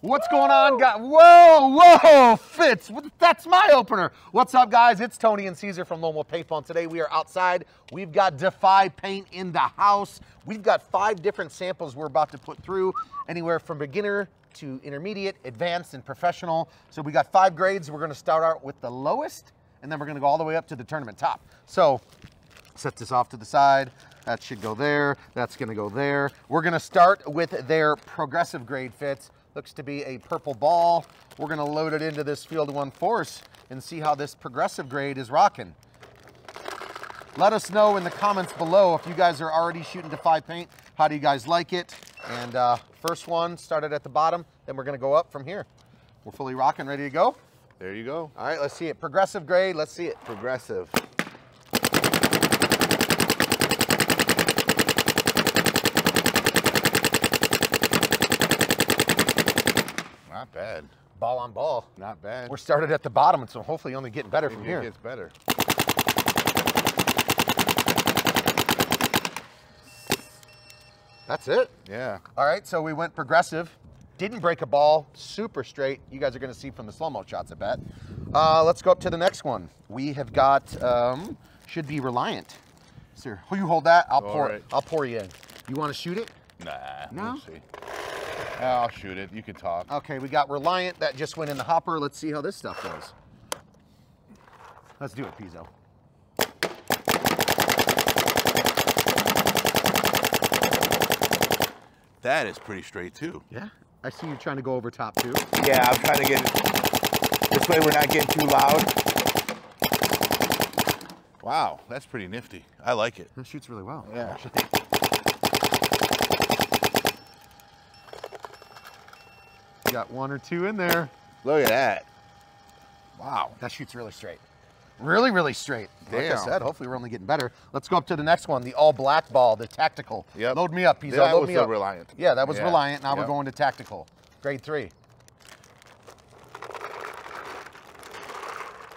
What's going on, guys? Whoa, whoa, Fitz, that's my opener. What's up, guys? It's Tony and Caesar from Wolf Paintball. Today we are outside. We've got Defy paint in the house. We've got five different samples we're about to put through, anywhere from beginner to intermediate, advanced, and professional. So we got five grades. We're gonna start out with the lowest, and then we're gonna go all the way up to the tournament top. So set this off to the side. That should go there. That's gonna go there. We're gonna start with their progressive grade Fitz. Looks to be a purple ball. We're gonna load it into this Field One Force and see how this progressive grade is rocking. Let us know in the comments below if you guys are already shooting Defy paint. How do you guys like it? And uh, first one started at the bottom, then we're gonna go up from here. We're fully rocking, ready to go? There you go. All right, let's see it. Progressive grade, let's see it. Progressive. Not bad. Ball on ball. Not bad. We're started at the bottom, and so hopefully only getting better from here. It gets better. That's it. Yeah. All right, so we went progressive. Didn't break a ball, super straight. You guys are gonna see from the slow-mo shots, I bet. Uh, let's go up to the next one. We have got, um, should be Reliant. Sir, Will you hold that, I'll All pour right. I'll pour you in. You wanna shoot it? Nah. No? We'll see. Yeah, I'll shoot it. You can talk. Okay, we got Reliant, that just went in the hopper. Let's see how this stuff goes. Let's do it, Pizzo. That is pretty straight too. Yeah. I see you trying to go over top too. Yeah, I'm trying to get it. This way we're not getting too loud. Wow, that's pretty nifty. I like it. That shoots really well. Yeah. Got one or two in there. Look at that. Wow. That shoots really straight. Really, really straight. Like I Damn. said, hopefully we're only getting better. Let's go up to the next one, the all black ball, the tactical. Yep. Load me up, Pizzo. That Load was me up. Reliant. Yeah, that was Yeah. Reliant. Now we're going to tactical. Grade three.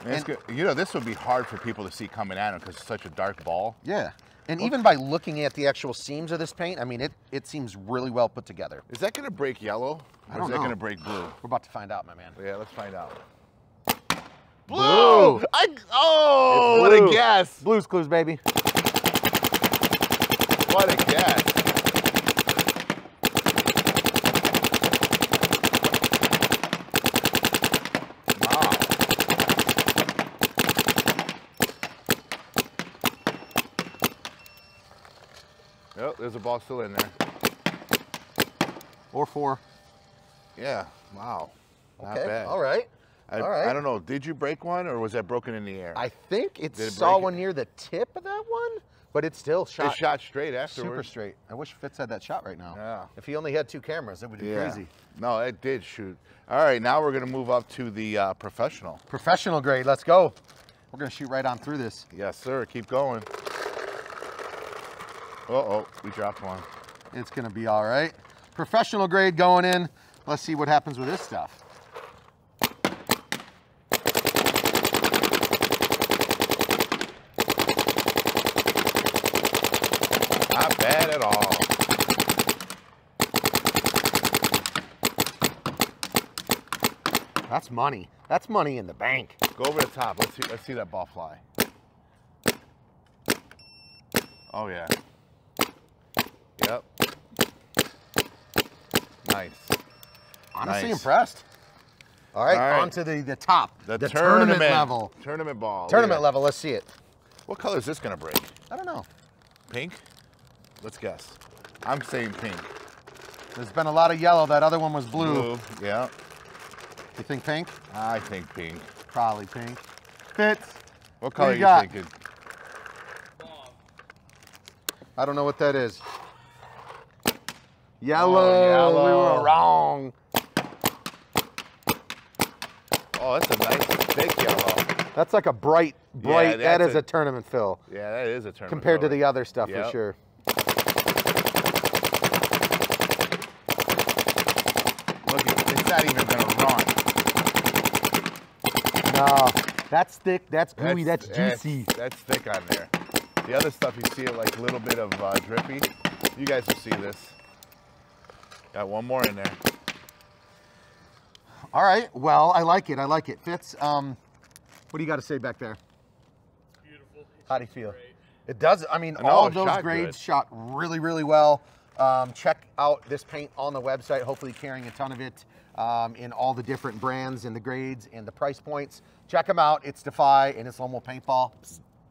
Man, And- good. You know, this would be hard for people to see coming at him because it's such a dark ball. Yeah. And even by looking at the actual seams of this paint, I mean, it, it seems really well put together. Is that going to break yellow? I don't is that going to break blue? We're about to find out, my man. Yeah, let's find out. Blue! I, oh, It's what a blue. guess. Blues Clues, baby. What a guess. Wow. Oh, there's a ball still in there. Or four. Yeah. Wow. Not okay. bad. All right. I, All right. I don't know. Did you break one or was that broken in the air? I think it it saw break it? one near the tip of that one, but it still shot, it shot straight super straight. I wish Fitz had that shot right now. Yeah. If he only had two cameras, it would be Yeah. crazy. No, it did shoot. All right, now we're going to move up to the uh, professional. Professional grade, let's go. We're gonna shoot right on through this. Yes, sir. Keep going. Uh oh, we dropped one. It's gonna be all right. Professional grade going in. Let's see what happens with this stuff. Not bad at all. That's money. That's money in the bank. Go over the top. Let's see. Let's see that ball fly. Oh yeah. Yep. Nice. Honestly Nice. impressed. All right, All right. on to the, the top, The, tournament, level. Tournament ball. Tournament Yeah. level, let's see it. What color is this gonna break? I don't know. Pink? Let's guess. I'm saying pink. There's been a lot of yellow. That other one was blue. Yeah. You think pink? I think pink. Probably pink. Fitz. What color you are you thinking? I don't know what that is. Yellow. yellow. We were wrong. Oh, that's a nice thick yellow. That's like a bright, bright. that that's a- a, tournament fill Yeah, that is a tournament. compared to the other stuff for sure. Look, it's not even gonna run. No, that's thick. That's gooey. That's, That's, juicy. That's, thick on there. The other stuff you see it like a little bit of uh, drippy. You guys will see this. Got one more in there. All right. Well, I like it. I like it. Fitz, um, what do you got to say back there? Beautiful. How do you feel? It does. I mean, I know, all of those shot grades good. shot really, really well. Um, check out this paint on the website. Hopefully, carrying a ton of it um, in all the different brands and the grades and the price points. Check them out. It's Defy and it's Lone Wolf Paintball.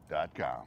Dot com.